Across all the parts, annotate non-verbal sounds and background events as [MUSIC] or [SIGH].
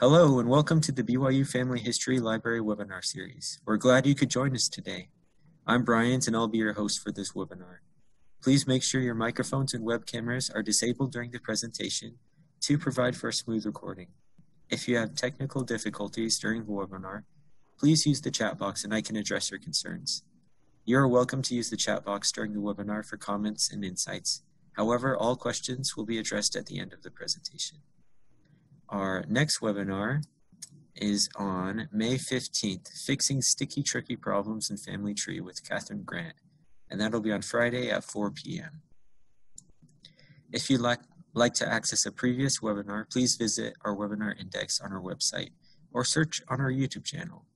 Hello and welcome to the BYU Family History Library webinar series. We're glad you could join us today. I'm Bryant and I'll be your host for this webinar. Please make sure your microphones and web cameras are disabled during the presentation to provide for a smooth recording. If you have technical difficulties during the webinar, please use the chat box and I can address your concerns. You are welcome to use the chat box during the webinar for comments and insights. However, all questions will be addressed at the end of the presentation. Our next webinar is on May 15th, Fixing Sticky Tricky Problems in Family Tree with Catherine Grant, and that'll be on Friday at 4 p.m. If you'd like, like to access a previous webinar, please visit our webinar index on our website or search on our YouTube channel.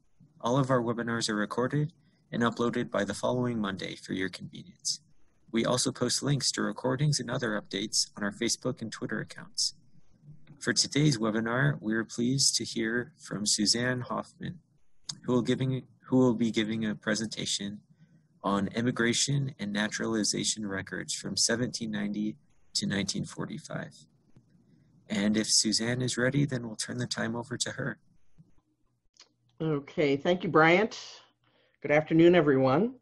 All of our webinars are recorded and uploaded by the following Monday for your convenience. We also post links to recordings and other updates on our Facebook and Twitter accounts. For today's webinar, we are pleased to hear from Suzanne Hoffman, who will, giving, who will be giving a presentation on immigration and naturalization records from 1790 to 1945. And if Suzanne is ready, then we'll turn the time over to her. Okay, thank you, Bryant. Good afternoon, everyone.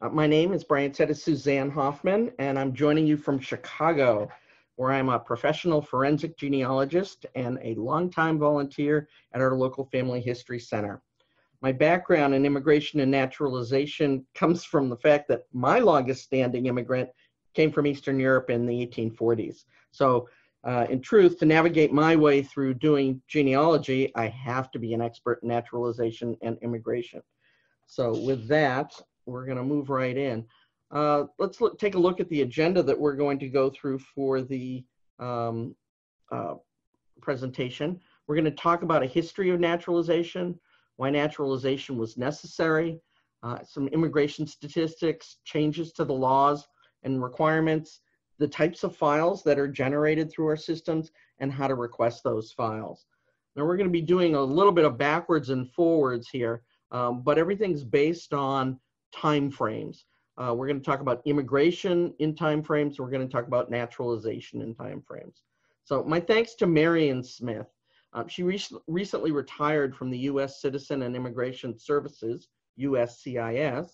Uh, my name, as Bryant said, is Suzanne Hoffman, and I'm joining you from Chicago, where I'm a professional forensic genealogist and a longtime volunteer at our local Family History Center. My background in immigration and naturalization comes from the fact that my longest standing immigrant came from Eastern Europe in the 1840s. So, uh, in truth, to navigate my way through doing genealogy, I have to be an expert in naturalization and immigration. So with that, we're going to move right in. Uh, let's look, take a look at the agenda that we're going to go through for the um, uh, presentation. We're going to talk about a history of naturalization, why naturalization was necessary, uh, some immigration statistics, changes to the laws and requirements, the types of files that are generated through our systems, and how to request those files. Now we're going to be doing a little bit of backwards and forwards here um, but everything's based on time frames. Uh, we're going to talk about immigration in time frames. We're going to talk about naturalization in time frames. So my thanks to Marion Smith. Uh, she re recently retired from the U.S. Citizen and Immigration Services, USCIS,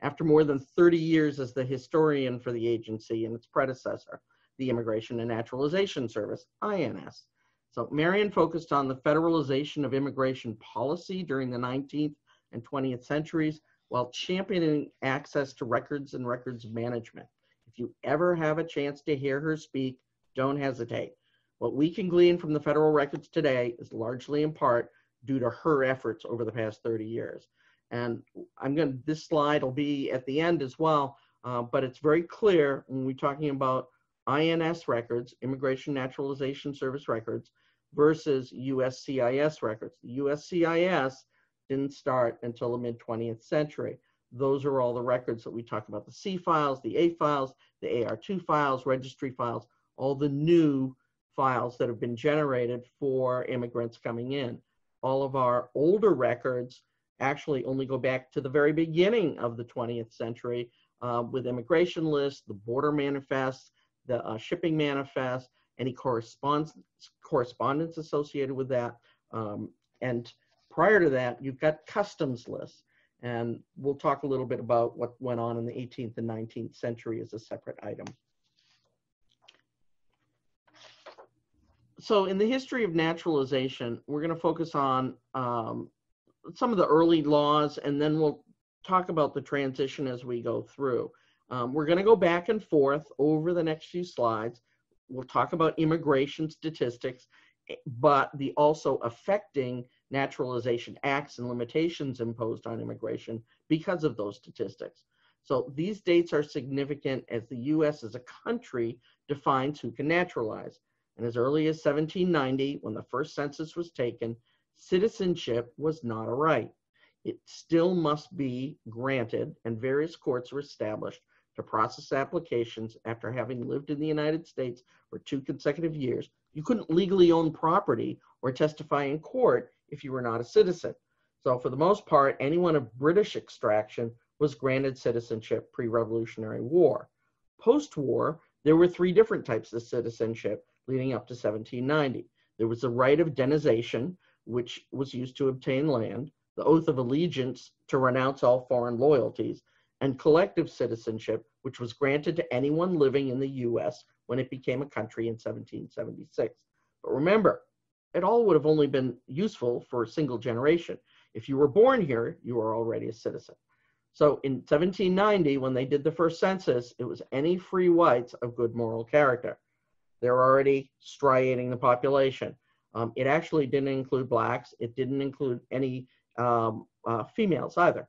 after more than 30 years as the historian for the agency and its predecessor, the Immigration and Naturalization Service, INS. So Marion focused on the federalization of immigration policy during the 19th and 20th centuries while championing access to records and records management. If you ever have a chance to hear her speak, don't hesitate. What we can glean from the federal records today is largely in part due to her efforts over the past 30 years. And I'm going to, this slide will be at the end as well, uh, but it's very clear when we're talking about INS records, Immigration Naturalization Service records, versus USCIS records. USCIS didn't start until the mid 20th century. Those are all the records that we talk about the C files, the A files, the AR2 files, registry files, all the new files that have been generated for immigrants coming in. All of our older records actually only go back to the very beginning of the 20th century uh, with immigration lists, the border manifests, the uh, shipping manifest, any correspondence, correspondence associated with that, um, and Prior to that, you've got customs lists. And we'll talk a little bit about what went on in the 18th and 19th century as a separate item. So in the history of naturalization, we're going to focus on um, some of the early laws, and then we'll talk about the transition as we go through. Um, we're going to go back and forth over the next few slides. We'll talk about immigration statistics, eh, but the also affecting naturalization acts and limitations imposed on immigration because of those statistics. So these dates are significant as the US as a country defines who can naturalize. And as early as 1790, when the first census was taken, citizenship was not a right. It still must be granted, and various courts were established to process applications after having lived in the United States for two consecutive years. You couldn't legally own property or testify in court if you were not a citizen. So for the most part, anyone of British extraction was granted citizenship pre-Revolutionary War. Post-war, there were three different types of citizenship leading up to 1790. There was the right of denization, which was used to obtain land, the oath of allegiance to renounce all foreign loyalties, and collective citizenship, which was granted to anyone living in the US when it became a country in 1776. But remember, it all would have only been useful for a single generation. If you were born here, you were already a citizen. So in 1790, when they did the first census, it was any free whites of good moral character. They're already striating the population. Um, it actually didn't include blacks. It didn't include any um, uh, females either.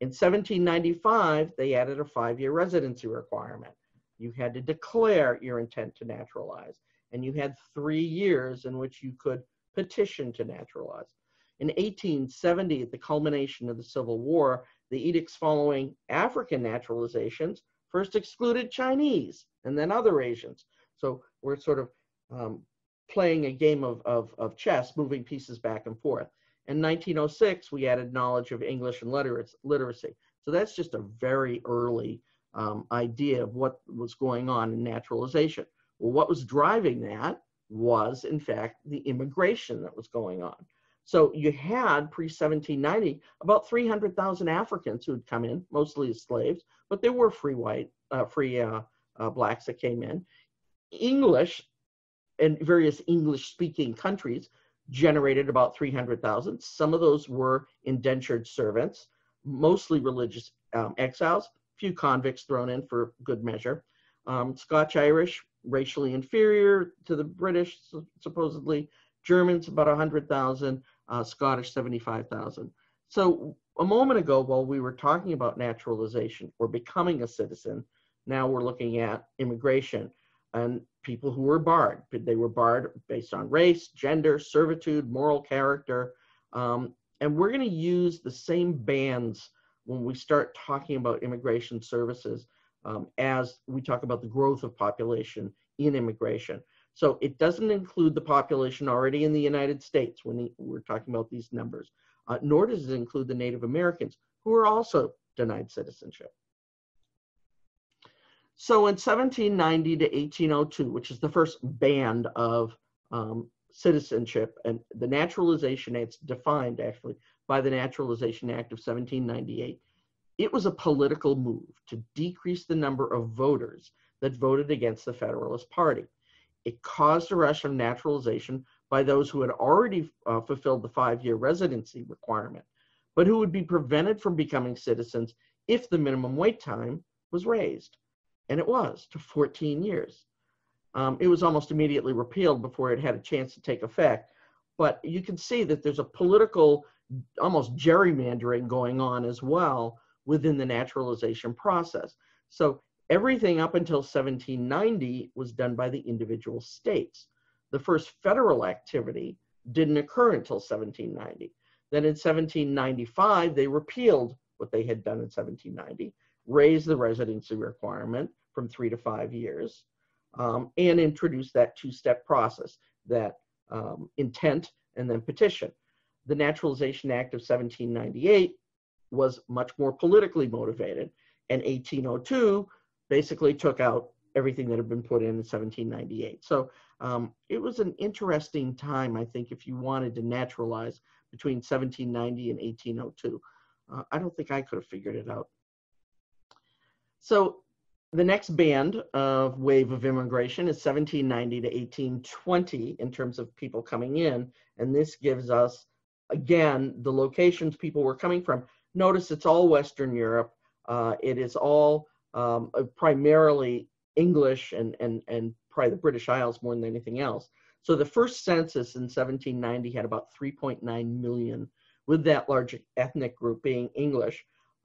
In 1795, they added a five-year residency requirement. You had to declare your intent to naturalize, and you had three years in which you could petition to naturalize. In 1870, at the culmination of the Civil War, the edicts following African naturalizations first excluded Chinese and then other Asians. So we're sort of um, playing a game of, of, of, chess, moving pieces back and forth. In 1906, we added knowledge of English and literacy. So that's just a very early um, idea of what was going on in naturalization. Well, what was driving that was, in fact, the immigration that was going on. So you had pre 1790 about 300,000 Africans who had come in, mostly as slaves, but there were free white, uh, free uh, uh, blacks that came in. English and various English speaking countries generated about 300,000. Some of those were indentured servants, mostly religious um, exiles, few convicts thrown in for good measure. Um, Scotch Irish, racially inferior to the British, supposedly. Germans, about 100,000 uh, Scottish 75,000. So a moment ago, while we were talking about naturalization or becoming a citizen, now we're looking at immigration and people who were barred. They were barred based on race, gender, servitude, moral character. Um, and we're going to use the same bands when we start talking about immigration services um, as we talk about the growth of population in immigration. So it doesn't include the population already in the United States when we're talking about these numbers, uh, nor does it include the Native Americans who are also denied citizenship. So in 1790 to 1802, which is the first band of um, citizenship, and the Naturalization Act defined actually by the Naturalization Act of 1798, it was a political move to decrease the number of voters that voted against the Federalist Party. It caused a rush of naturalization by those who had already uh, fulfilled the five year residency requirement, but who would be prevented from becoming citizens if the minimum wait time was raised. And it was to 14 years. Um, it was almost immediately repealed before it had a chance to take effect. But you can see that there's a political, almost gerrymandering going on as well within the naturalization process. So Everything up until 1790 was done by the individual states. The first federal activity didn't occur until 1790. Then in 1795, they repealed what they had done in 1790, raised the residency requirement from three to five years, um, and introduced that two step process that um, intent and then petition. The Naturalization Act of 1798 was much more politically motivated, and 1802 basically took out everything that had been put in in 1798. So um, it was an interesting time, I think, if you wanted to naturalize between 1790 and 1802. Uh, I don't think I could have figured it out. So the next band of wave of immigration is 1790 to 1820 in terms of people coming in. And this gives us, again, the locations people were coming from. Notice it's all Western Europe. Uh, it is all um, uh, primarily English and, and, and probably the British Isles more than anything else. So the first census in 1790 had about 3.9 million, with that large ethnic group being English.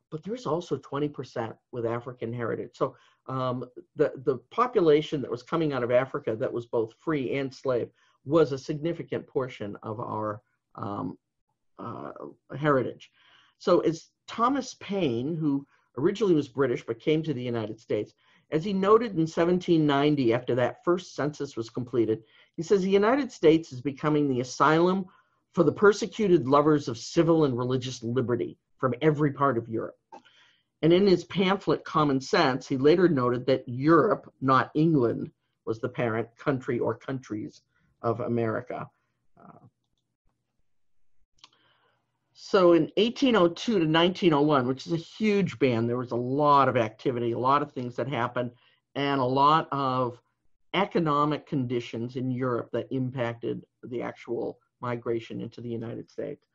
But there's also 20% with African heritage. So um, the, the population that was coming out of Africa that was both free and slave was a significant portion of our um, uh, heritage. So it's Thomas Paine, who originally was British but came to the United States. As he noted in 1790, after that first census was completed, he says the United States is becoming the asylum for the persecuted lovers of civil and religious liberty from every part of Europe. And in his pamphlet, Common Sense, he later noted that Europe, not England, was the parent country or countries of America. Uh, so in 1802 to 1901, which is a huge ban, there was a lot of activity, a lot of things that happened, and a lot of economic conditions in Europe that impacted the actual migration into the United States.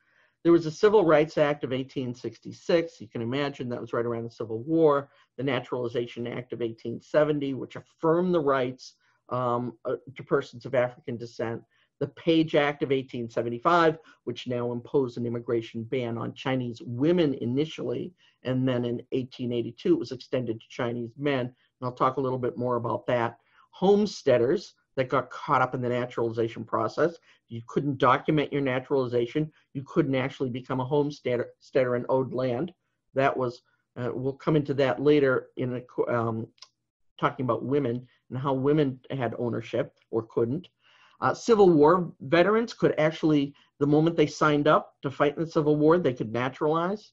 There was a Civil Rights Act of 1866. You can imagine that was right around the Civil War. The Naturalization Act of 1870, which affirmed the rights um, uh, to persons of African descent. The Page Act of 1875, which now imposed an immigration ban on Chinese women initially, and then in 1882 it was extended to Chinese men. And I'll talk a little bit more about that. Homesteaders, that got caught up in the naturalization process. You couldn't document your naturalization. You couldn't actually become a homesteader and owed land. That was, uh, we'll come into that later in a, um, talking about women and how women had ownership or couldn't. Uh, Civil War veterans could actually, the moment they signed up to fight in the Civil War, they could naturalize.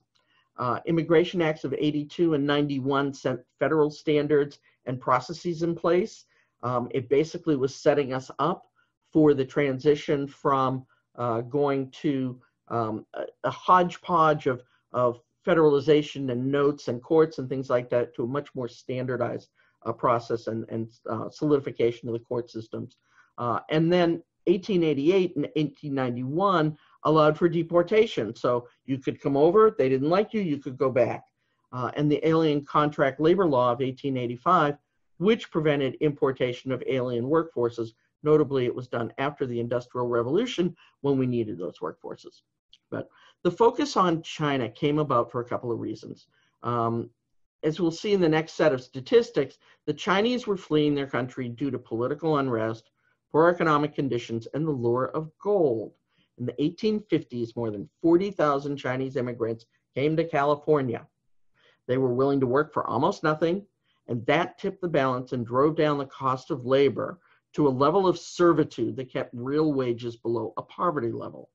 Uh, Immigration Acts of 82 and 91 set federal standards and processes in place um, it basically was setting us up for the transition from uh, going to um, a, a, hodgepodge of, of federalization and notes and courts and things like that to a much more standardized uh, process and, and uh, solidification of the court systems. Uh, and then 1888 and 1891 allowed for deportation. So you could come over, they didn't like you, you could go back. Uh, and the Alien Contract Labor Law of 1885 which prevented importation of alien workforces. Notably, it was done after the Industrial Revolution when we needed those workforces. But the focus on China came about for a couple of reasons. Um, as we'll see in the next set of statistics, the Chinese were fleeing their country due to political unrest, poor economic conditions, and the lure of gold. In the 1850s, more than 40,000 Chinese immigrants came to California. They were willing to work for almost nothing and that tipped the balance and drove down the cost of labor to a level of servitude that kept real wages below a poverty level.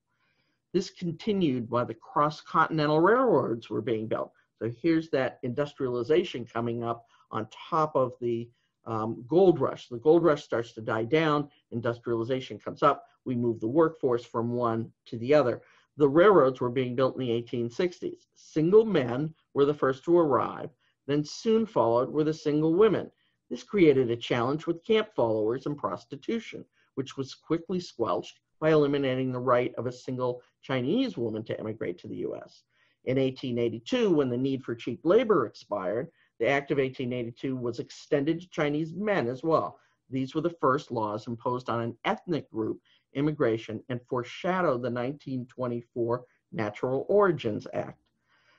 This continued while the cross-continental railroads were being built. So here's that industrialization coming up on top of the um, gold rush. The gold rush starts to die down, industrialization comes up, we move the workforce from one to the other. The railroads were being built in the 1860s. Single men were the first to arrive, then soon followed were the single women. This created a challenge with camp followers and prostitution, which was quickly squelched by eliminating the right of a single Chinese woman to emigrate to the US. In 1882, when the need for cheap labor expired, the Act of 1882 was extended to Chinese men as well. These were the first laws imposed on an ethnic group immigration and foreshadowed the 1924 Natural Origins Act.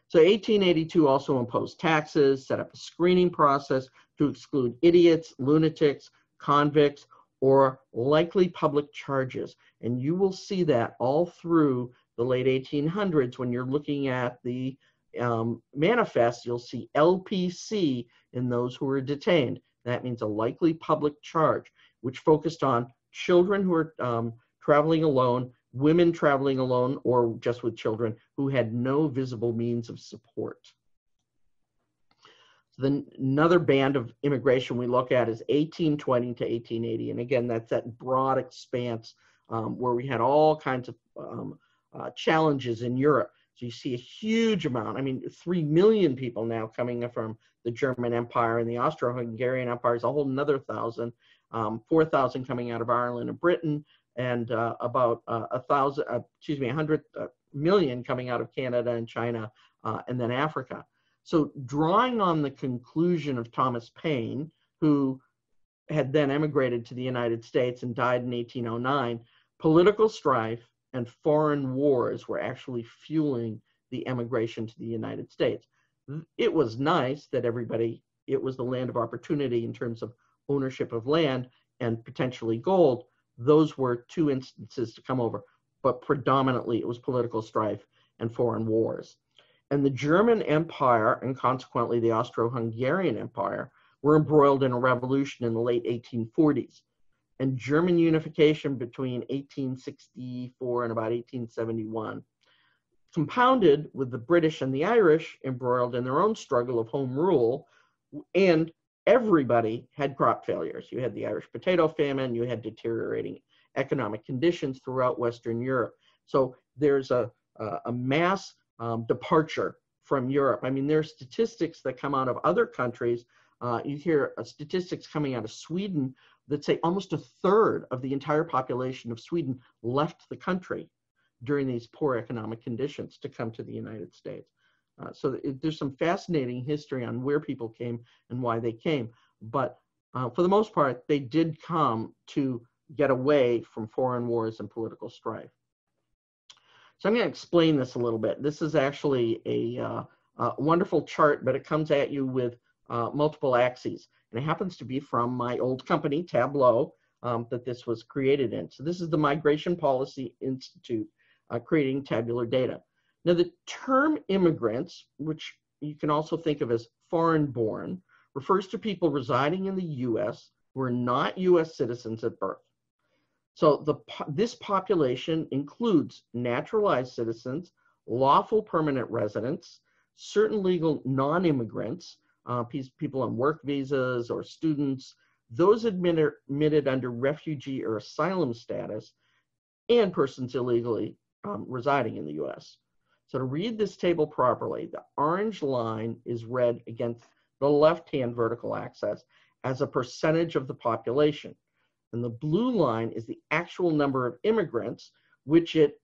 So 1882 also imposed taxes, set up a screening process to exclude idiots, lunatics, convicts, or likely public charges. And you will see that all through the late 1800s when you're looking at the um, manifest, you'll see LPC in those who are detained. That means a likely public charge, which focused on children who are um, traveling alone women traveling alone or just with children who had no visible means of support. So, Then another band of immigration we look at is 1820 to 1880. And again, that's that broad expanse um, where we had all kinds of um, uh, challenges in Europe. So you see a huge amount. I mean, 3 million people now coming from the German Empire and the Austro-Hungarian Empire is a whole another thousand. Um, 4,000 coming out of Ireland and Britain, and uh, about uh, a thousand, uh, excuse me, a hundred uh, million coming out of Canada and China uh, and then Africa. So drawing on the conclusion of Thomas Paine, who had then emigrated to the United States and died in 1809, political strife and foreign wars were actually fueling the emigration to the United States. It was nice that everybody, it was the land of opportunity in terms of ownership of land and potentially gold, those were two instances to come over, but predominantly it was political strife and foreign wars. And the German Empire and consequently the Austro Hungarian Empire were embroiled in a revolution in the late 1840s. And German unification between 1864 and about 1871 compounded with the British and the Irish embroiled in their own struggle of home rule and everybody had crop failures. You had the Irish potato famine, you had deteriorating economic conditions throughout Western Europe. So there's a, a, a mass um, departure from Europe. I mean, there are statistics that come out of other countries. Uh, you hear uh, statistics coming out of Sweden that say almost a third of the entire population of Sweden left the country during these poor economic conditions to come to the United States. Uh, so it, there's some fascinating history on where people came and why they came. But uh, for the most part, they did come to get away from foreign wars and political strife. So I'm going to explain this a little bit. This is actually a, uh, a wonderful chart, but it comes at you with uh, multiple axes. And it happens to be from my old company, Tableau, um, that this was created in. So this is the Migration Policy Institute uh, creating tabular data. Now the term immigrants, which you can also think of as foreign born, refers to people residing in the US who are not US citizens at birth. So the, this population includes naturalized citizens, lawful permanent residents, certain legal non-immigrants, uh, people on work visas or students, those admitted, admitted under refugee or asylum status, and persons illegally um, residing in the US. So to read this table properly, the orange line is read against the left-hand vertical axis as a percentage of the population. And the blue line is the actual number of immigrants, which it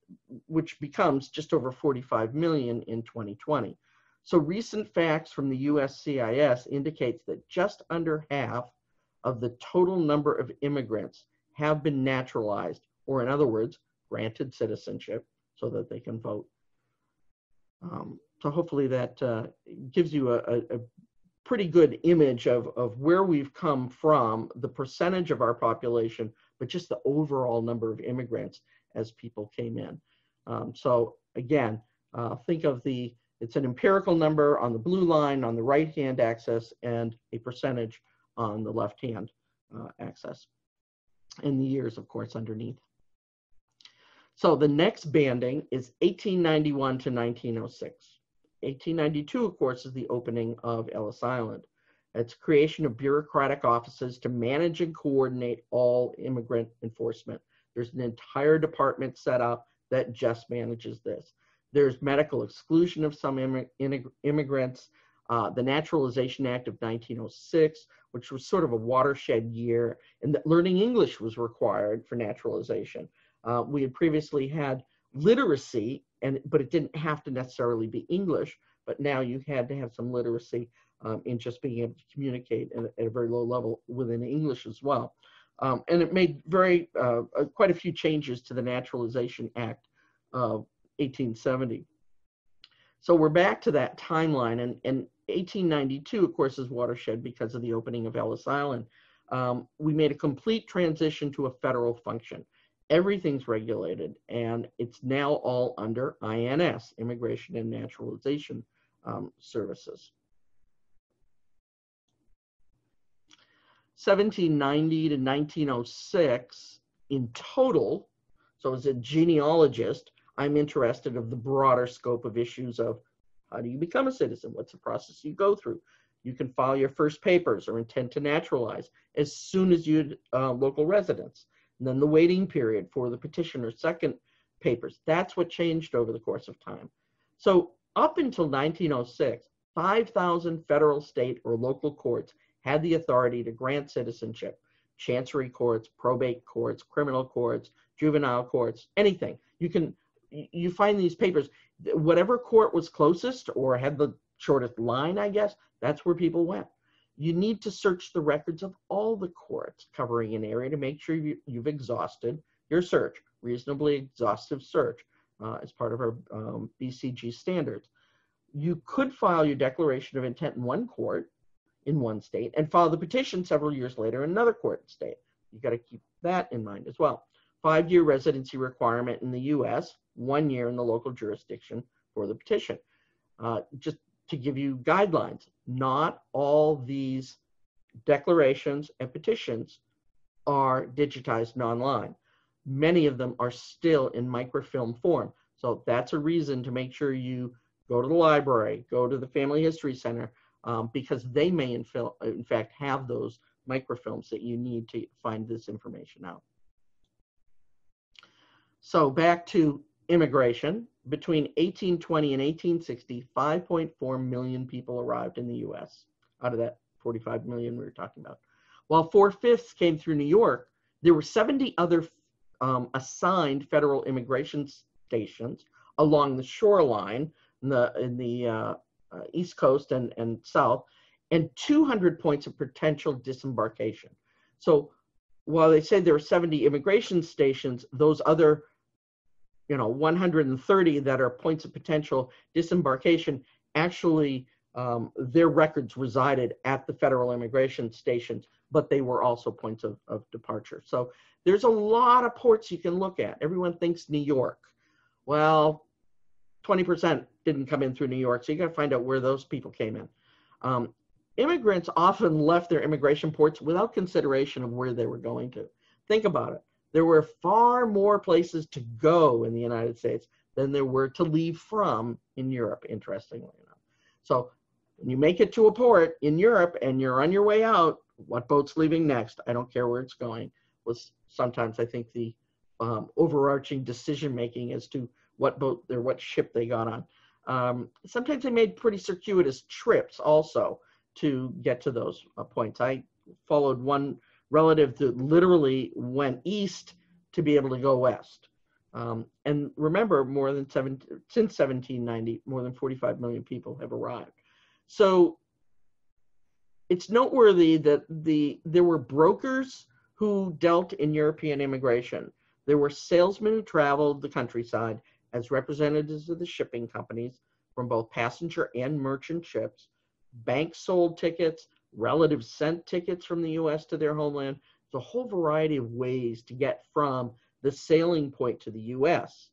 which becomes just over 45 million in 2020. So recent facts from the USCIS indicates that just under half of the total number of immigrants have been naturalized, or in other words, granted citizenship so that they can vote. Um, so hopefully that uh, gives you a, a, pretty good image of, of where we've come from, the percentage of our population, but just the overall number of immigrants as people came in. Um, so again, uh, think of the, it's an empirical number on the blue line on the right hand axis and a percentage on the left hand uh, axis. And the years, of course, underneath. So the next banding is 1891 to 1906. 1892, of course, is the opening of Ellis Island. It's creation of bureaucratic offices to manage and coordinate all immigrant enforcement. There's an entire department set up that just manages this. There's medical exclusion of some immigrants. Uh, the Naturalization Act of 1906, which was sort of a watershed year, and that learning English was required for naturalization. Uh, we had previously had literacy, and but it didn't have to necessarily be English. But now you had to have some literacy um, in just being able to communicate at, at, a very low level within English as well. Um, and it made very uh, uh, quite a few changes to the Naturalization Act of 1870. So we're back to that timeline, and, and 1892, of course, is watershed because of the opening of Ellis Island. Um, we made a complete transition to a federal function everything's regulated and it's now all under INS, Immigration and Naturalization um, Services. 1790 to 1906 in total, so as a genealogist, I'm interested of the broader scope of issues of how do you become a citizen? What's the process you go through? You can file your first papers or intend to naturalize as soon as you uh, local residence and then the waiting period for the petitioner's second papers. That's what changed over the course of time. So up until 1906, 5,000 federal, state, or local courts had the authority to grant citizenship. Chancery courts, probate courts, criminal courts, juvenile courts, anything. You can you find these papers. Whatever court was closest or had the shortest line, I guess, that's where people went you need to search the records of all the courts covering an area to make sure you, have exhausted your search, reasonably exhaustive search uh, as part of our um, BCG standards. You could file your declaration of intent in one court in one state and file the petition several years later in another court state. You got to keep that in mind as well. Five year residency requirement in the US, one year in the local jurisdiction for the petition. Uh, just to give you guidelines. Not all these declarations and petitions are digitized and online. Many of them are still in microfilm form. So that's a reason to make sure you go to the library, go to the Family History Center, um, because they may in, in fact have those microfilms that you need to find this information out. So back to immigration. Between 1820 and 1860, 5.4 million people arrived in the US out of that 45 million we were talking about. While four fifths came through New York, there were 70 other um, assigned federal immigration stations along the shoreline in the, in the uh, uh, East Coast and, and South, and 200 points of potential disembarkation. So while they said there were 70 immigration stations, those other, you know, 130 that are points of potential disembarkation, actually um, their records resided at the federal immigration stations, but they were also points of, of departure. So there's a lot of ports you can look at. Everyone thinks New York. Well, 20% didn't come in through New York, so you got to find out where those people came in. Um, immigrants often left their immigration ports without consideration of where they were going to. Think about it. There were far more places to go in the United States than there were to leave from in Europe, interestingly enough. So when you make it to a port in Europe and you're on your way out, what boat's leaving next? I don't care where it's going. Was sometimes I think the um, overarching decision making as to what boat or what ship they got on. Um, sometimes they made pretty circuitous trips also to get to those uh, points. I followed one relative that literally went east to be able to go west. Um, and remember, more than seven, since 1790, more than 45 million people have arrived. So it's noteworthy that the there were brokers who dealt in European immigration. There were salesmen who traveled the countryside as representatives of the shipping companies from both passenger and merchant ships. Banks sold tickets, relatives sent tickets from the US to their homeland. There's a whole variety of ways to get from the sailing point to the US.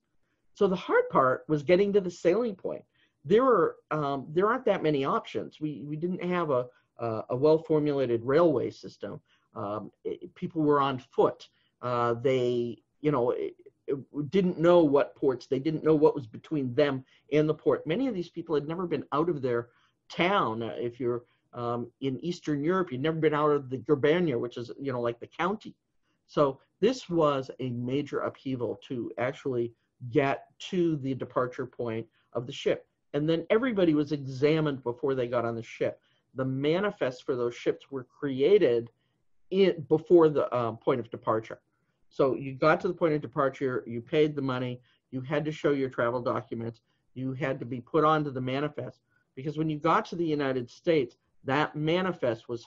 So the hard part was getting to the sailing point. There are um, there aren't that many options. We we didn't have a a, well formulated railway system. Um, it, people were on foot. Uh, they you know it, it didn't know what ports. They didn't know what was between them and the port. Many of these people had never been out of their town. Uh, if you're um, in Eastern Europe, you'd never been out of the Gubernia, which is you know like the county. So this was a major upheaval to actually get to the departure point of the ship. And then everybody was examined before they got on the ship. The manifests for those ships were created in, before the um, point of departure. So you got to the point of departure, you paid the money, you had to show your travel documents, you had to be put onto the manifest. Because when you got to the United States, that manifest was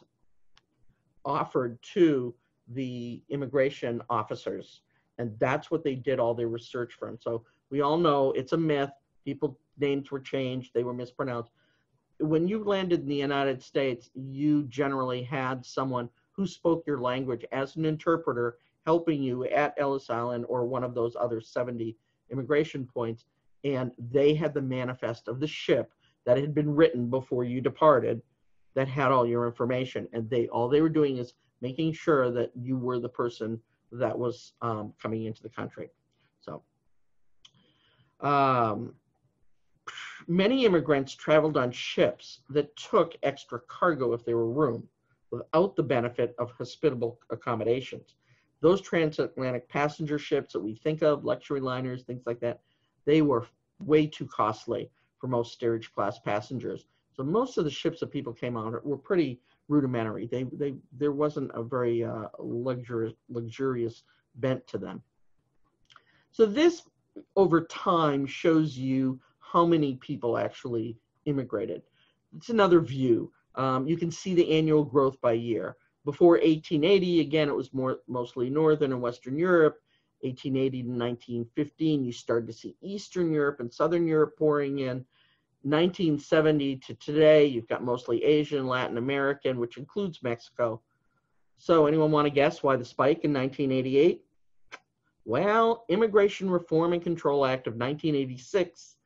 offered to the immigration officers. And that's what they did all their research from. So we all know it's a myth. People names were changed, they were mispronounced. When you landed in the United States, you generally had someone who spoke your language as an interpreter helping you at Ellis Island or one of those other 70 immigration points. And they had the manifest of the ship that had been written before you departed that had all your information. And they all they were doing is making sure that you were the person that was um, coming into the country. So um, many immigrants traveled on ships that took extra cargo if there were room without the benefit of hospitable accommodations. Those transatlantic passenger ships that we think of, luxury liners, things like that, they were way too costly for most steerage class passengers. So most of the ships that people came on were pretty rudimentary. They, they, there wasn't a very uh, luxurious, luxurious bent to them. So this over time shows you how many people actually immigrated. It's another view. Um, you can see the annual growth by year. Before 1880, again, it was more mostly Northern and Western Europe. 1880 to 1915, you started to see Eastern Europe and Southern Europe pouring in. 1970 to today, you've got mostly Asian, Latin American, which includes Mexico. So, anyone want to guess why the spike in 1988? Well, Immigration Reform and Control Act of 1986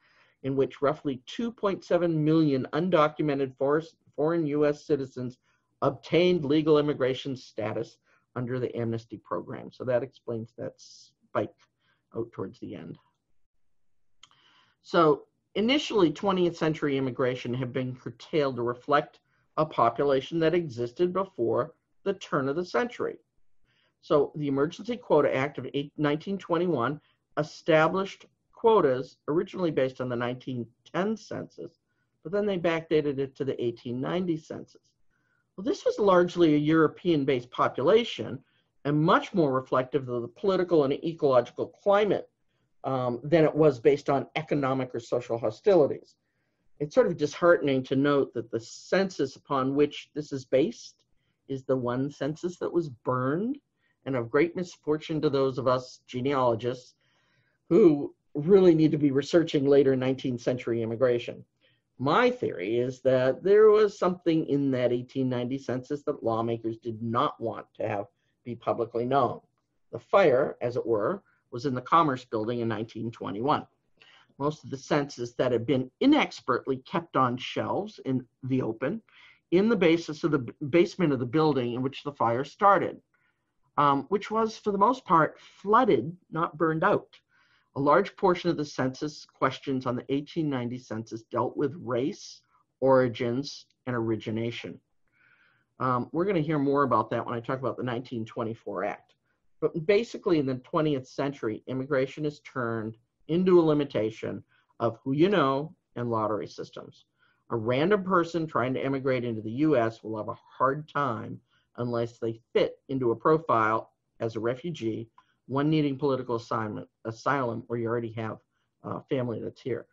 in which roughly 2.7 million undocumented foreign U.S. citizens obtained legal immigration status under the amnesty program. So that explains that spike out towards the end. So initially, 20th century immigration had been curtailed to reflect a population that existed before the turn of the century. So the Emergency Quota Act of 1921 established quotas originally based on the 1910 census, but then they backdated it to the 1890 census. Well, this was largely a European based population and much more reflective of the political and ecological climate um, than it was based on economic or social hostilities. It's sort of disheartening to note that the census upon which this is based is the one census that was burned, and of great misfortune to those of us genealogists who really need to be researching later 19th century immigration. My theory is that there was something in that 1890 census that lawmakers did not want to have be publicly known. The fire, as it were, was in the Commerce Building in 1921. Most of the census that had been inexpertly kept on shelves in the open in the basis of the basement of the building in which the fire started, um, which was for the most part flooded, not burned out. A large portion of the census questions on the 1890 census dealt with race, origins, and origination. Um, we're going to hear more about that when I talk about the 1924 Act. But basically, in the 20th century, immigration is turned into a limitation of who you know and lottery systems. A random person trying to immigrate into the US will have a hard time unless they fit into a profile as a refugee, one needing political assignment, asylum, or you already have a family that's here.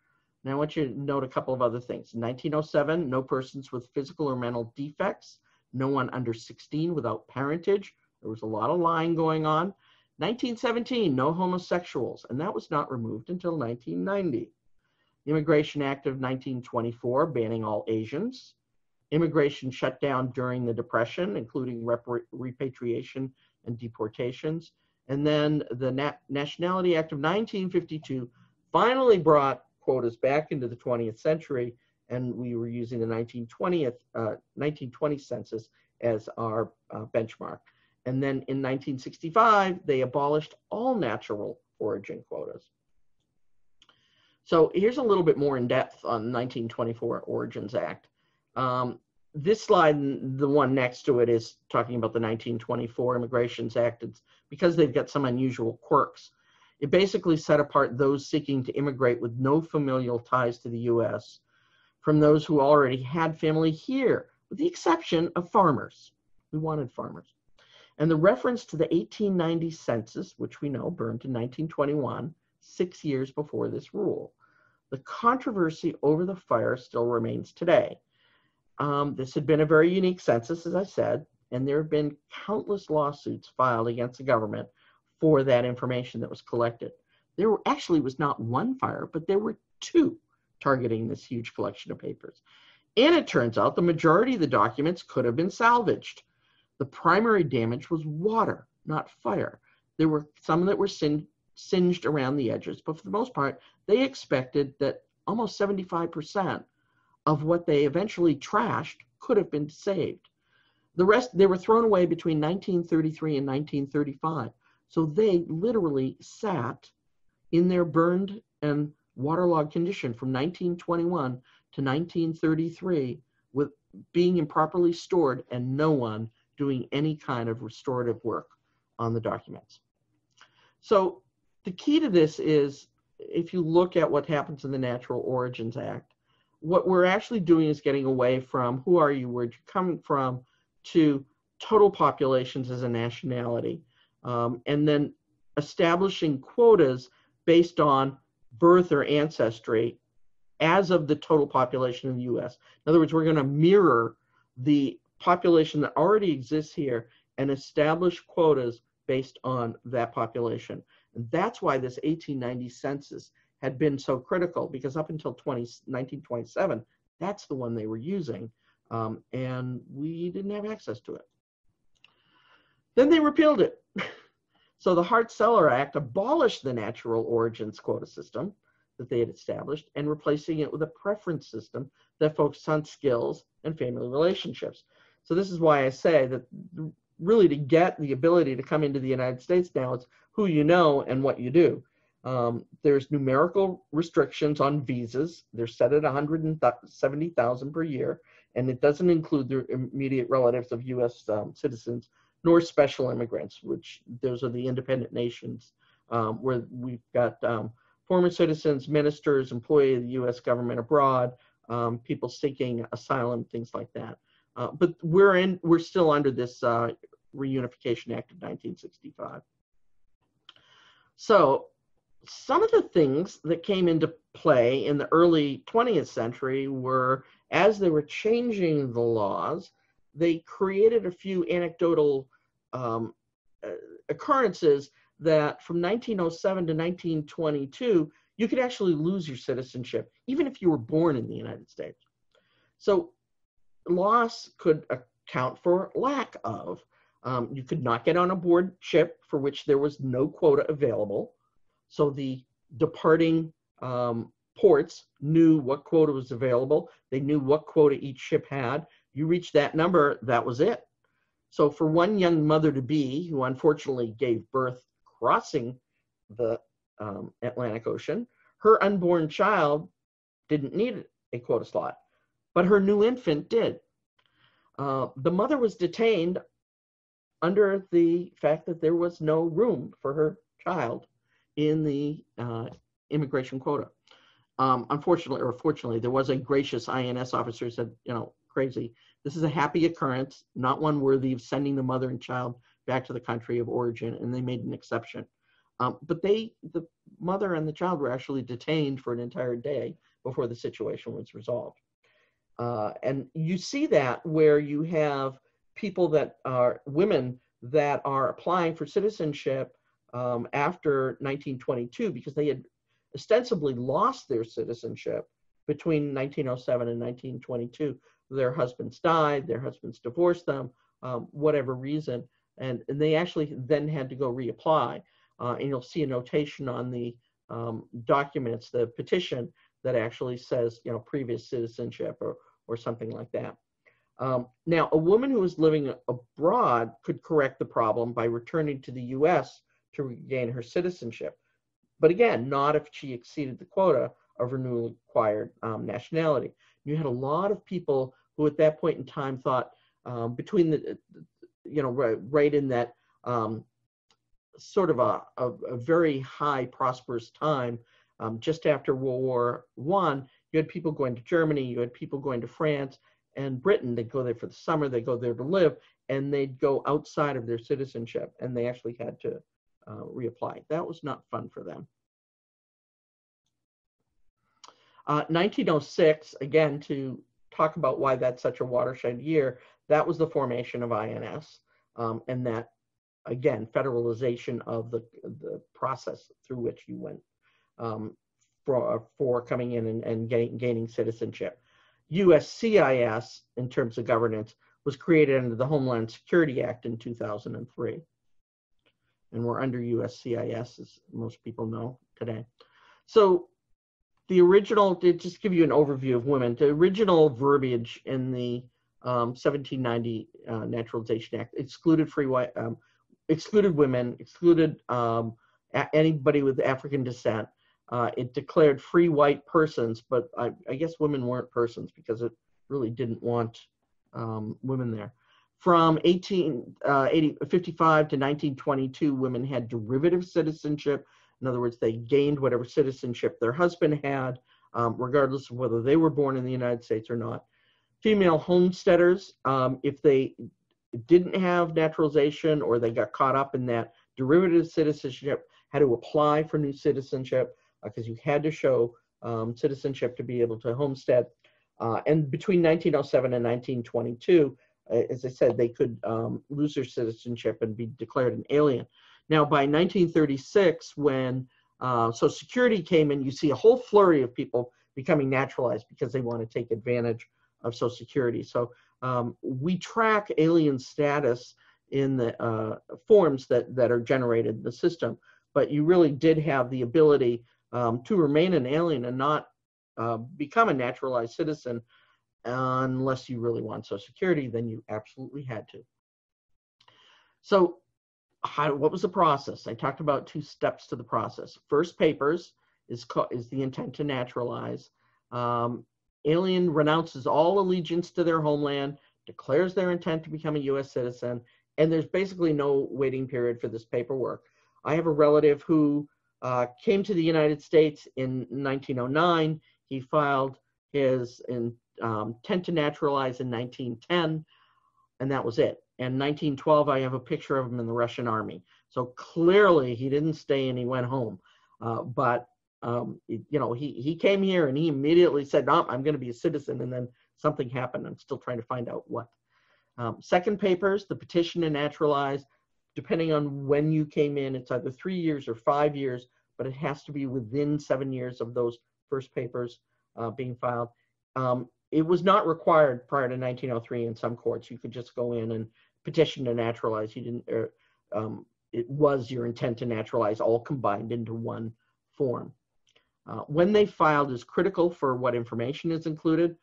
Now, I want you to note a couple of other things. In 1907, no persons with physical or mental defects no one under 16 without parentage. There was a lot of lying going on. 1917, no homosexuals, and that was not removed until 1990. The Immigration Act of 1924, banning all Asians. Immigration shut down during the Depression, including repatriation and deportations. And then the Nat Nationality Act of 1952 finally brought quotas back into the 20th century and we were using the 1920th, uh, 1920 census as our uh, benchmark. And then in 1965, they abolished all natural origin quotas. So here's a little bit more in depth on 1924 Origins Act. Um, this slide, the one next to it, is talking about the 1924 Immigrations Act. It's because they've got some unusual quirks. It basically set apart those seeking to immigrate with no familial ties to the U.S from those who already had family here, with the exception of farmers. We wanted farmers. And the reference to the 1890 census, which we know burned in 1921, six years before this rule. The controversy over the fire still remains today. Um, this had been a very unique census, as I said, and there have been countless lawsuits filed against the government for that information that was collected. There were, actually was not one fire, but there were two targeting this huge collection of papers. And it turns out the majority of the documents could have been salvaged. The primary damage was water, not fire. There were some that were sin- singed around the edges, but for the most part, they expected that almost 75% of what they eventually trashed could have been saved. The rest, they were thrown away between 1933 and 1935. So they literally sat in their burned and waterlogged condition from 1921 to 1933 with being improperly stored and no one doing any kind of restorative work on the documents. So the key to this is if you look at what happens in the Natural Origins Act, what we're actually doing is getting away from who are you, where you coming from, to total populations as a nationality, um, and then establishing quotas based on birth or ancestry as of the total population in the US. In other words, we're going to mirror the population that already exists here and establish quotas based on that population. And that's why this 1890 census had been so critical because up until 20, 1927, that's the one they were using. Um, and we didn't have access to it. Then they repealed it. [LAUGHS] So the Hart-Celler Act abolished the natural origins quota system that they had established and replacing it with a preference system that focused on skills and family relationships. So this is why I say that really to get the ability to come into the United States now, it's who you know and what you do. Um, there's numerical restrictions on visas. They're set at 170,000 per year, and it doesn't include the immediate relatives of U.S. Um, citizens nor special immigrants, which those are the independent nations um, where we've got um, former citizens, ministers, employee of the U.S. government abroad, um, people seeking asylum, things like that. Uh, but we're in, we're still under this uh, Reunification Act of 1965. So some of the things that came into play in the early 20th century were as they were changing the laws, they created a few anecdotal um, uh, occurrences that from 1907 to 1922, you could actually lose your citizenship, even if you were born in the United States. So loss could account for lack of. Um, you could not get on a board ship for which there was no quota available. So the departing um, ports knew what quota was available. They knew what quota each ship had. You reached that number, that was it. So for one young mother to be, who unfortunately gave birth crossing the um, Atlantic Ocean, her unborn child didn't need a quota slot, but her new infant did. Uh, the mother was detained under the fact that there was no room for her child in the uh, immigration quota. Um, unfortunately, or fortunately, there was a gracious INS officer who said, you know, crazy. This is a happy occurrence, not one worthy of sending the mother and child back to the country of origin, and they made an exception. Um, but they, the mother and the child were actually detained for an entire day before the situation was resolved. Uh, and you see that where you have people that are women that are applying for citizenship um, after 1922 because they had ostensibly lost their citizenship between 1907 and 1922. Their husbands died, their husbands divorced them, um, whatever reason, and, and they actually then had to go reapply. Uh, and you'll see a notation on the um, documents, the petition that actually says, you know, previous citizenship or, or something like that. Um, now, a woman who is living abroad could correct the problem by returning to the US to regain her citizenship. But again, not if she exceeded the quota of her newly acquired um, nationality. You had a lot of people who at that point in time thought um, between the, you know, right, right in that um, sort of a, a, a, very high prosperous time um, just after World War One, you had people going to Germany, you had people going to France and Britain. They'd go there for the summer, They'd go there to live, and they'd go outside of their citizenship, and they actually had to uh, reapply. That was not fun for them. Uh, 1906, again, to talk about why that's such a watershed year, that was the formation of INS, um, and that, again, federalization of the, the process through which you went um, for, for coming in and, and getting, gaining citizenship. USCIS, in terms of governance, was created under the Homeland Security Act in 2003. And we're under USCIS, as most people know today. So the original, to just give you an overview of women, the original verbiage in the um, 1790 uh, Naturalization Act excluded free white, um, excluded women, excluded um, anybody with African descent, uh, it declared free white persons, but I, I, guess women weren't persons because it really didn't want um, women there. From 1855 uh, to 1922, women had derivative citizenship. In other words, they gained whatever citizenship their husband had, um, regardless of whether they were born in the United States or not. Female homesteaders, um, if they didn't have naturalization or they got caught up in that derivative citizenship, had to apply for new citizenship because uh, you had to show um, citizenship to be able to homestead. Uh, and between 1907 and 1922, uh, as I said, they could um, lose their citizenship and be declared an alien. Now, by 1936, when uh, Social Security came in, you see a whole flurry of people becoming naturalized because they want to take advantage of Social Security. So um, we track alien status in the uh, forms that, that are generated in the system, but you really did have the ability um, to remain an alien and not uh, become a naturalized citizen unless you really want Social Security, then you absolutely had to. So, how, what was the process? I talked about two steps to the process. First, papers is is the intent to naturalize. Um, alien renounces all allegiance to their homeland, declares their intent to become a U.S. citizen, and there's basically no waiting period for this paperwork. I have a relative who uh, came to the United States in 1909. He filed his intent um, to naturalize in 1910, and that was it. And 1912, I have a picture of him in the Russian army. So clearly, he didn't stay and he went home. Uh, but um, you know, he he came here and he immediately said, "No, I'm going to be a citizen." And then something happened. I'm still trying to find out what. Um, second papers, the petition to naturalize, depending on when you came in, it's either three years or five years, but it has to be within seven years of those first papers uh, being filed. Um, it was not required prior to 1903 in some courts. You could just go in and petition to naturalize. You didn't. Er, um, it was your intent to naturalize, all combined into one form. Uh, when they filed is critical for what information is included.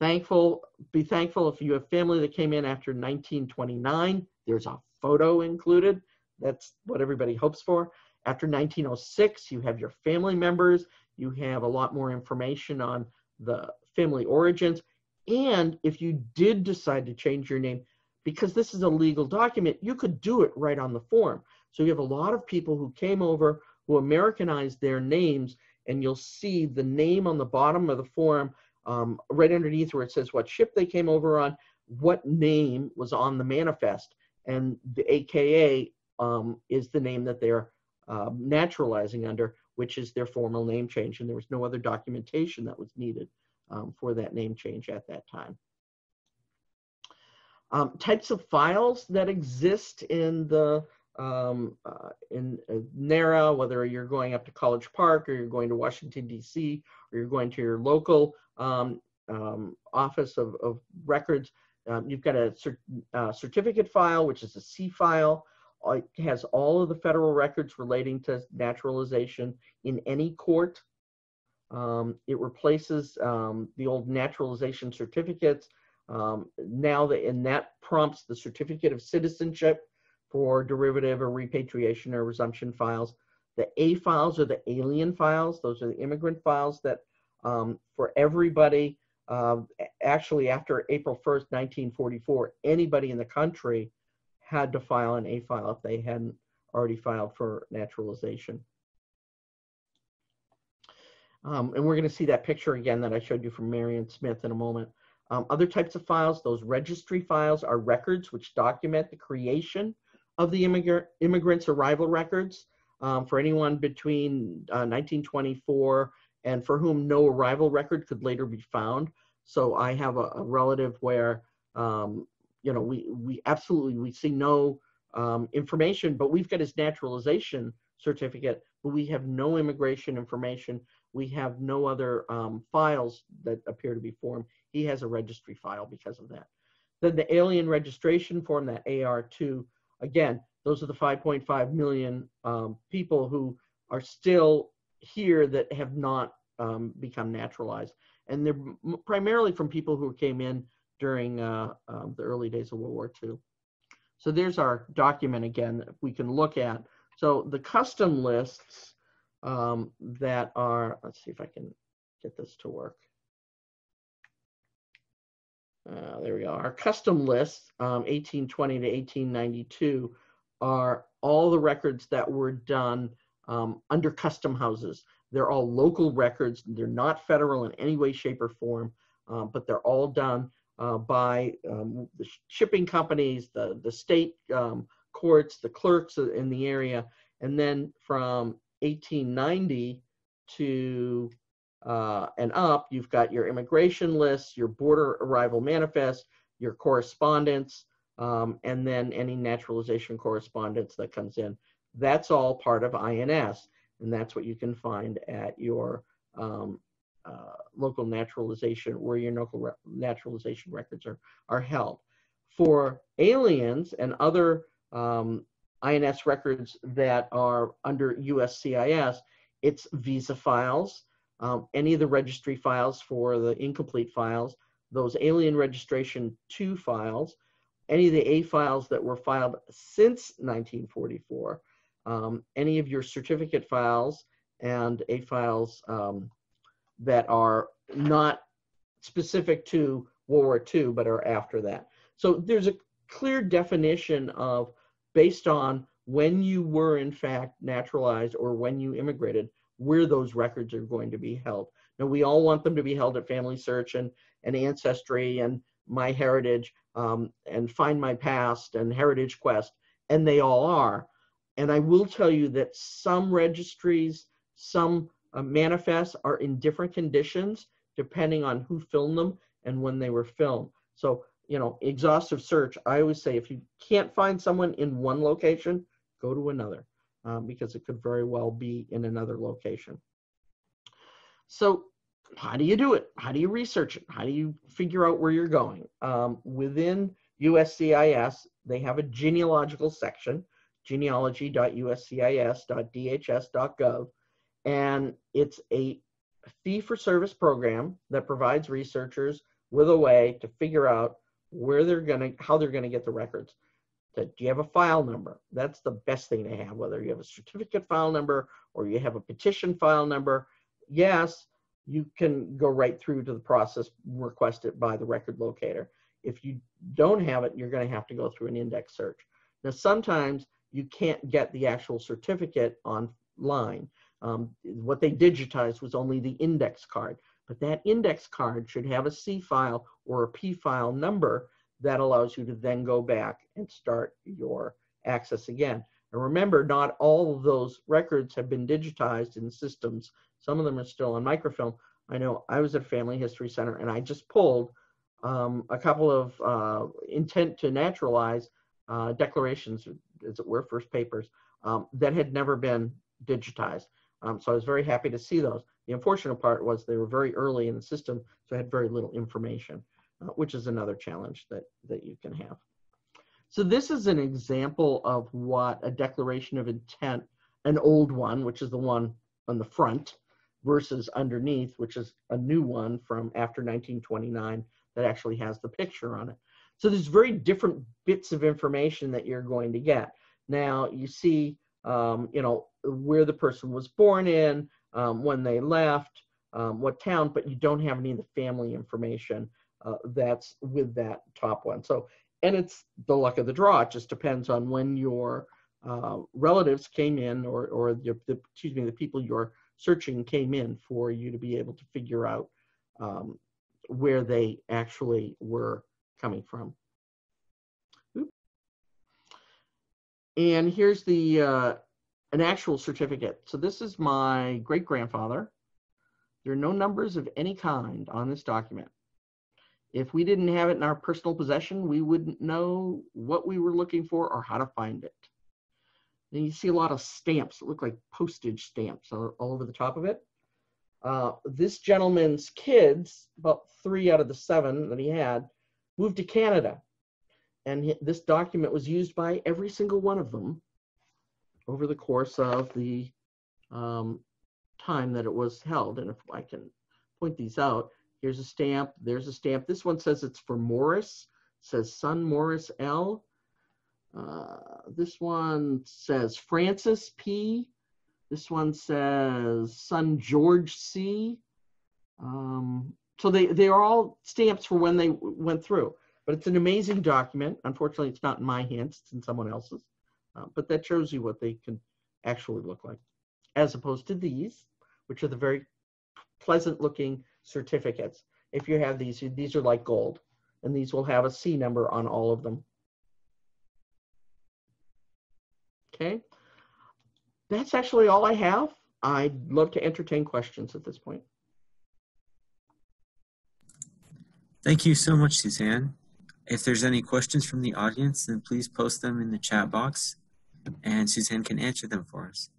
Thankful, be thankful if you have family that came in after 1929. There's a photo included. That's what everybody hopes for. After 1906, you have your family members. You have a lot more information on the family origins. And if you did decide to change your name, because this is a legal document, you could do it right on the form. So you have a lot of people who came over who Americanized their names, and you'll see the name on the bottom of the form um, right underneath where it says what ship they came over on, what name was on the manifest, and the AKA um, is the name that they're uh, naturalizing under, which is their formal name change, and there was no other documentation that was needed um, for that name change at that time. Um, types of files that exist in the um, uh, in uh, NARA, whether you're going up to College Park or you're going to Washington, D.C., or you're going to your local um, um, office of, of records. Um, you've got a uh, certificate file, which is a C file. It has all of the federal records relating to naturalization in any court. Um, it replaces um, the old naturalization certificates. Um, now that and that prompts the certificate of citizenship for derivative or repatriation or resumption files. The A files are the alien files. Those are the immigrant files that um, for everybody, um, actually after April 1st, 1944, anybody in the country had to file an A file if they hadn't already filed for naturalization. Um, and we're going to see that picture again that I showed you from Marian Smith in a moment. Um, other types of files, those registry files are records which document the creation of the immigrant, immigrant's arrival records um, for anyone between uh, 1924 and for whom no arrival record could later be found. So I have a, a relative where, um, you know, we, we absolutely, we see no um, information, but we've got his naturalization certificate, but we have no immigration information. We have no other um, files that appear to be formed. He has a registry file because of that. Then the alien registration form, that AR2, again, those are the 5.5 million um, people who are still here that have not um, become naturalized. And they're primarily from people who came in during uh, um, the early days of World War II. So there's our document again that we can look at. So the custom lists um, that are, let's see if I can get this to work. Uh, there we go. Our custom lists, um, 1820 to 1892, are all the records that were done um, under custom houses. They're all local records. They're not federal in any way, shape, or form, uh, but they're all done uh, by um, the shipping companies, the, the state um, courts, the clerks in the area. And then from 1890 to uh, and up, you've got your immigration lists, your border arrival manifest, your correspondence, um, and then any naturalization correspondence that comes in. That's all part of INS, and that's what you can find at your um, uh, local naturalization, where your local re- naturalization records are, are held. For aliens and other um, INS records that are under USCIS, it's visa files, um, any of the registry files for the incomplete files, those alien registration 2 files, any of the A files that were filed since 1944, um, any of your certificate files and A files um, that are not specific to World War II but are after that. So there's a clear definition of based on when you were in fact naturalized or when you immigrated, where those records are going to be held. Now, we all want them to be held at Family Search and, and Ancestry and My Heritage um, and Find My Past and Heritage Quest, and they all are. And I will tell you that some registries, some uh, manifests are in different conditions depending on who filmed them and when they were filmed. So, you know, exhaustive search, I always say if you can't find someone in one location, go to another um, because it could very well be in another location. So how do you do it? How do you research it? How do you figure out where you're going? Um, within USCIS, they have a genealogical section, genealogy.uscis.dhs.gov, and it's a fee for service program that provides researchers with a way to figure out where they're going to, how they're going to get the records. Do you have a file number? That's the best thing to have, whether you have a certificate file number or you have a petition file number. Yes, you can go right through to the process requested by the record locator. If you don't have it, you're going to have to go through an index search. Now, sometimes you can't get the actual certificate online. Um, what they digitized was only the index card, but that index card should have a C file or a P file number that allows you to then go back and start your access again. And remember, not all of those records have been digitized in systems. Some of them are still on microfilm. I know I was at Family History Center and I just pulled um, a couple of uh, intent to naturalize uh, declarations, as it were, first papers, um, that had never been digitized. Um, so I was very happy to see those. The unfortunate part was they were very early in the system, so I had very little information, uh, which is another challenge that, that you can have. So this is an example of what a declaration of intent, an old one, which is the one on the front, versus underneath, which is a new one from after 1929 that actually has the picture on it. So there's very different bits of information that you're going to get. Now you see, um, you know, where the person was born in, um, when they left, um, what town, but you don't have any of the family information uh, that's with that top one. So, and it's the luck of the draw. It just depends on when your uh, relatives came in or, or the, the, excuse me, the people you're searching came in for you to be able to figure out um, where they actually were coming from. And here's the uh, an actual certificate. So this is my great grandfather. There are no numbers of any kind on this document. If we didn't have it in our personal possession, we wouldn't know what we were looking for or how to find it. Then you see a lot of stamps that look like postage stamps all, all over the top of it. Uh, this gentleman's kids, about three out of the seven that he had, moved to Canada. And this document was used by every single one of them over the course of the um, time that it was held. And if I can point these out, here's a stamp, there's a stamp. This one says it's for Morris, says son Morris L. Uh, this one says Francis P. This one says son George C. Um, so they, they are all stamps for when they went through. But it's an amazing document. Unfortunately, it's not in my hands, it's in someone else's. Uh, but that shows you what they can actually look like, as opposed to these, which are the very pleasant looking certificates. If you have these, these are like gold, and these will have a C number on all of them. Okay, that's actually all I have. I'd love to entertain questions at this point. Thank you so much, Suzanne. If there's any questions from the audience, then please post them in the chat box and Suzanne can answer them for us.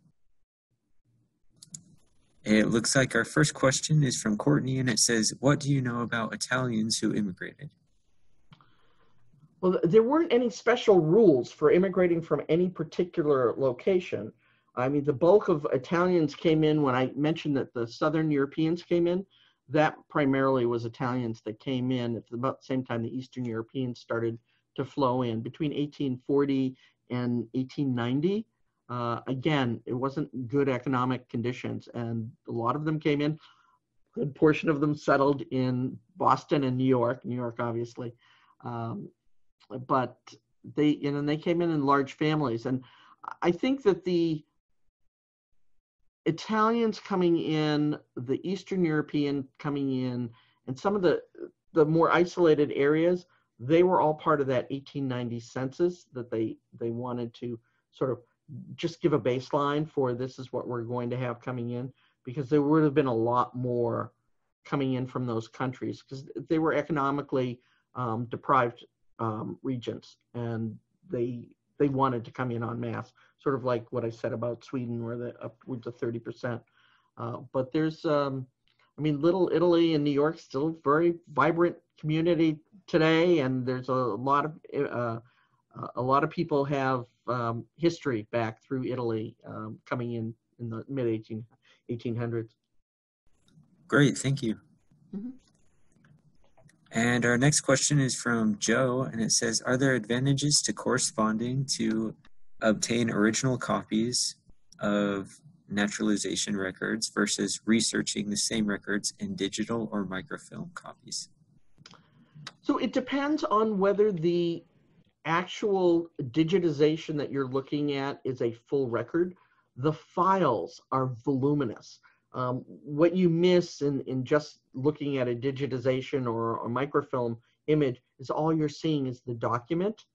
It looks like our first question is from Courtney and it says, what do you know about Italians who immigrated? Well, there weren't any special rules for immigrating from any particular location. I mean, the bulk of Italians came in when I mentioned that the Southern Europeans came in. That primarily was Italians that came in at about the same time the Eastern Europeans started to flow in. Between 1840 and 1890. Uh, again, it wasn't good economic conditions, and a lot of them came in. A good portion of them settled in Boston and New York, New York, obviously. Um, but they, you know, they came in in large families. And I think that the Italians coming in, the Eastern European coming in, and some of the the more isolated areas, they were all part of that 1890 census that they they wanted to sort of just give a baseline for this is what we're going to have coming in because there would have been a lot more coming in from those countries because they were economically um, deprived um, regions and they they wanted to come in en masse, sort of like what I said about Sweden, where the upwards of 30%. Uh, but there's, um, I mean, Little Italy and New York still very vibrant community today, and there's a lot of uh, a lot of people have um, history back through Italy um, coming in in the mid 18, 1800s. Great, thank you. Mm -hmm. And our next question is from Joe, and it says, are there advantages to corresponding to obtain original copies of naturalization records versus researching the same records in digital or microfilm copies? So it depends on whether the actual digitization that you're looking at is a full record. The files are voluminous. Um, what you miss in, in just looking at a digitization or a microfilm image is all you're seeing is the document.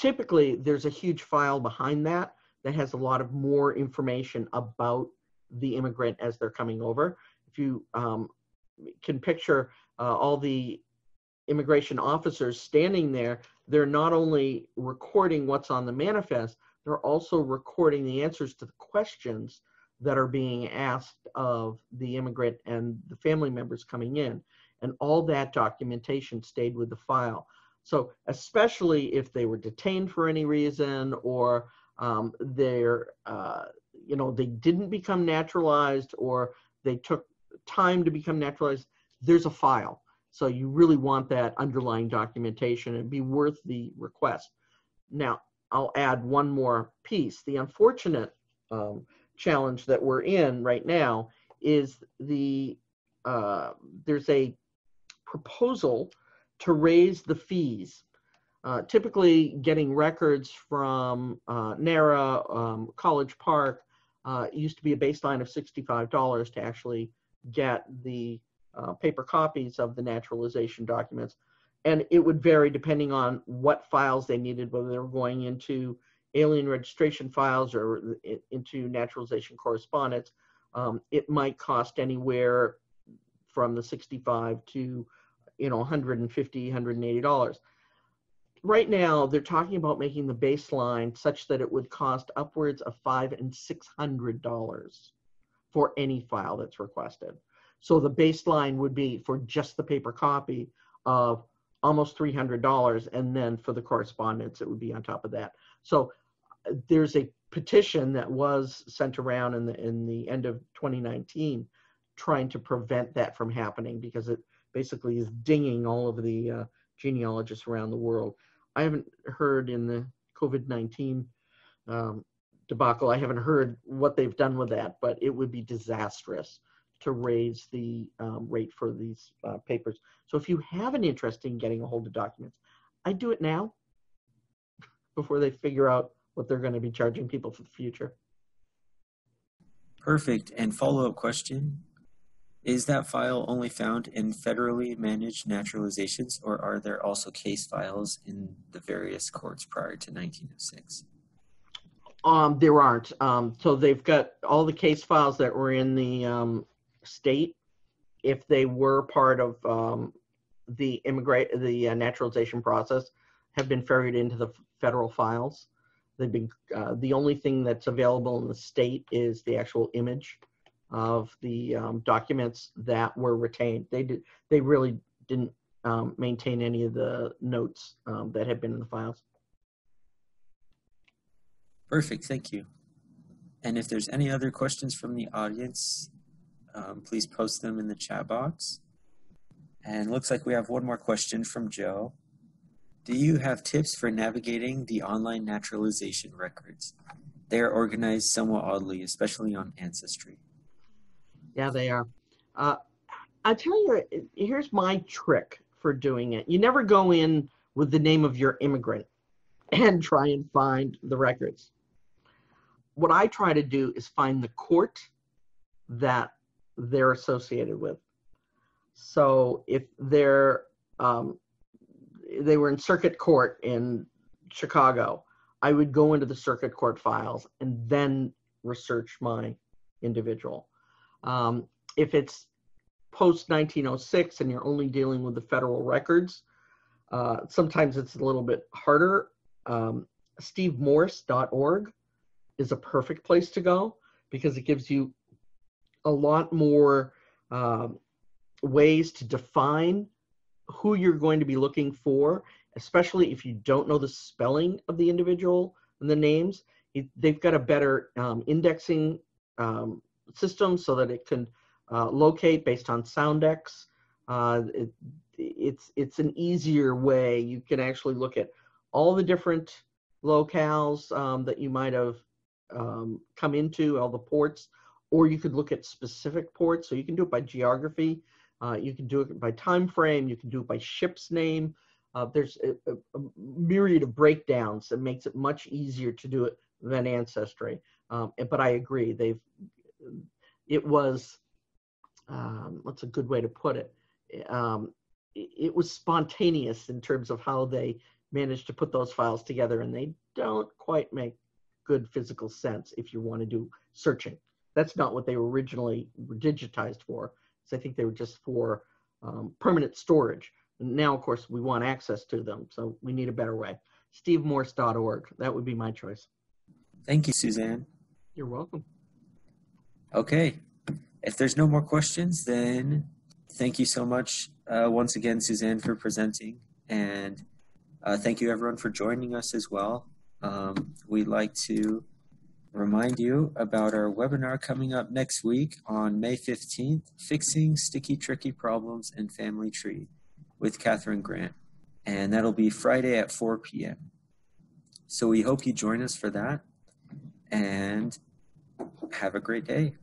Typically, there's a huge file behind that that has a lot of more information about the immigrant as they're coming over. If you um, can picture uh, all the immigration officers standing there, they're not only recording what's on the manifest, they're also recording the answers to the questions that are being asked of the immigrant and the family members coming in. And all that documentation stayed with the file. So especially if they were detained for any reason or um, they're, uh, you know, they didn't become naturalized or they took time to become naturalized, there's a file. So you really want that underlying documentation and be worth the request. Now, I'll add one more piece. The unfortunate um, challenge that we're in right now is the uh, there's a proposal to raise the fees. Uh, typically, getting records from uh, NARA, um, College Park, uh, used to be a baseline of $65 to actually get the uh, paper copies of the naturalization documents. And it would vary depending on what files they needed, whether they were going into alien registration files or into naturalization correspondence, um, it might cost anywhere from the 65 to you know 150 180 dollars. Right now they're talking about making the baseline such that it would cost upwards of five and six hundred dollars for any file that's requested. So the baseline would be for just the paper copy of almost $300 and then for the correspondence it would be on top of that. So uh, there's a petition that was sent around in the in the end of 2019 trying to prevent that from happening because it basically is dinging all of the uh, genealogists around the world. I haven't heard in the COVID-19 um, debacle, I haven't heard what they've done with that, but it would be disastrous to raise the um, rate for these uh, papers. So if you have an interest in getting a hold of documents, I'd do it now before they figure out what they're going to be charging people for the future. Perfect. And follow-up question, is that file only found in federally managed naturalizations or are there also case files in the various courts prior to 1906? Um, there aren't. Um, so they've got all the case files that were in the um, state. If they were part of um, the immigrate the uh, naturalization process, have been ferried into the federal files. They've been uh, the only thing that's available in the state is the actual image of the um, documents that were retained. They did they really didn't um, maintain any of the notes um, that had been in the files. Perfect, thank you. And if there's any other questions from the audience, um, please post them in the chat box. And looks like we have one more question from Joe. Do you have tips for navigating the online naturalization records? They are organized somewhat oddly, especially on Ancestry. Yeah, they are. Uh, I tell you, here's my trick for doing it. You never go in with the name of your immigrant and try and find the records. What I try to do is find the court that they're associated with. So if they're um, they were in circuit court in Chicago, I would go into the circuit court files and then research my individual. Um, if it's post 1906 and you're only dealing with the federal records, uh, sometimes it's a little bit harder. Um, SteveMorse.org is a perfect place to go because it gives you a lot more um, ways to define who you're going to be looking for, especially if you don't know the spelling of the individual and the names. It, they've got a better um, indexing um, system so that it can uh, locate based on Soundex. Uh, it, it's it's an easier way. You can actually look at all the different locales um, that you might have um, come into, all the ports, or you could look at specific ports. So you can do it by geography. Uh, you can do it by time frame. You can do it by ship's name. Uh, there's a, a, myriad of breakdowns that makes it much easier to do it than Ancestry. Um, but I agree, they've it was um, what's a good way to put it? Um, it? It was spontaneous in terms of how they managed to put those files together, and they don't quite make good physical sense if you want to do searching. That's not what they were originally were digitized for. So I think they were just for um, permanent storage. And now, of course, we want access to them, so we need a better way. SteveMorse.org. That would be my choice. Thank you, Suzanne. You're welcome. Okay. If there's no more questions, then thank you so much uh, once again, Suzanne, for presenting. And uh, thank you, everyone, for joining us as well. Um, we'd like to remind you about our webinar coming up next week on May 15th, Fixing Sticky Tricky Problems in Family Tree with Catherine Grant. And that'll be Friday at 4 p.m. So we hope you join us for that and have a great day.